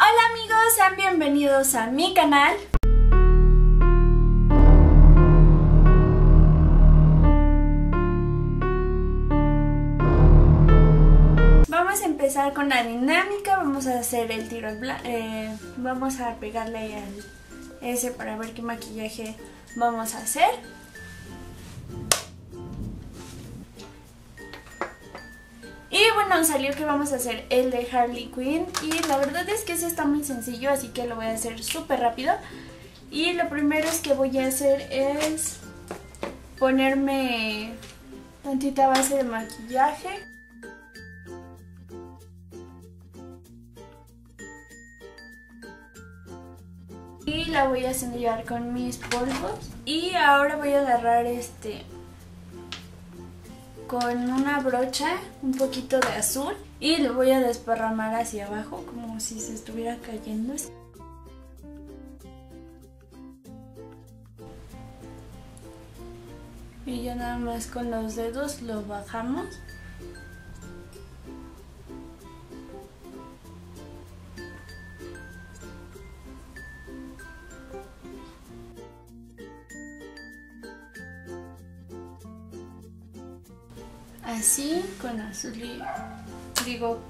Hola amigos, sean bienvenidos a mi canal. Vamos a empezar con la dinámica, vamos a hacer el tiro al blanco, eh, vamos a pegarle al ese para ver qué maquillaje vamos a hacer. Bueno, salió que vamos a hacer el de Harley Quinn y la verdad es que ese está muy sencillo, así que lo voy a hacer súper rápido. Y lo primero es que voy a hacer es ponerme tantita base de maquillaje. Y la voy a sellar con mis polvos. Y ahora voy a agarrar este con una brocha, un poquito de azul y lo voy a desparramar hacia abajo como si se estuviera cayendo. Y ya nada más con los dedos lo bajamos. Así con azul digo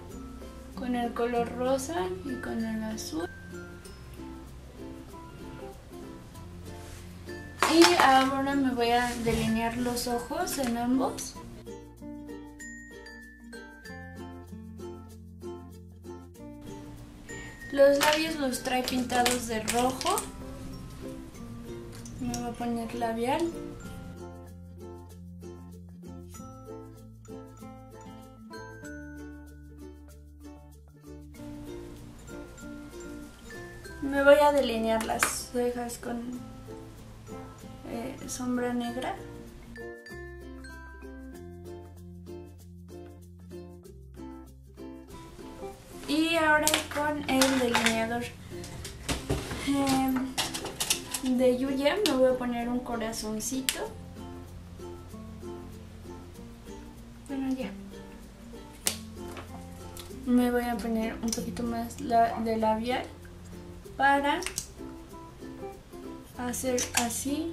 con el color rosa y con el azul. Y ahora me voy a delinear los ojos en ambos. Los labios los trae pintados de rojo. Me voy a poner labial Me voy a delinear las cejas con eh, sombra negra. Y ahora con el delineador em, de Yuya me voy a poner un corazoncito. Bueno, ya. Me voy a poner un poquito más de labial para hacer así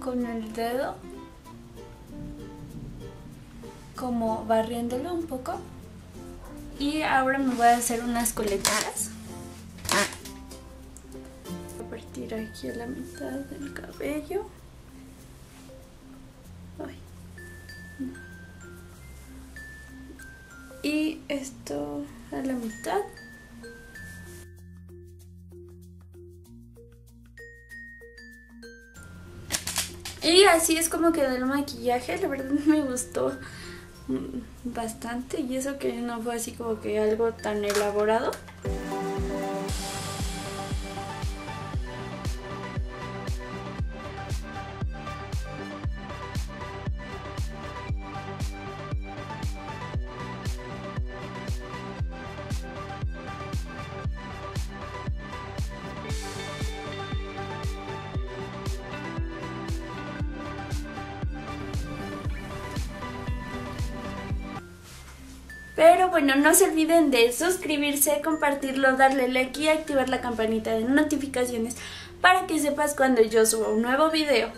con el dedo como barriéndolo un poco. Y ahora me voy a hacer unas coletadas. Voy a partir aquí a la mitad del cabello. Y esto a la mitad Y así es como quedó el maquillaje, la verdad me gustó bastante y eso que no fue así como que algo tan elaborado. Pero bueno, no se olviden de suscribirse, compartirlo, darle like y activar la campanita de notificaciones para que sepas cuando yo suba un nuevo video.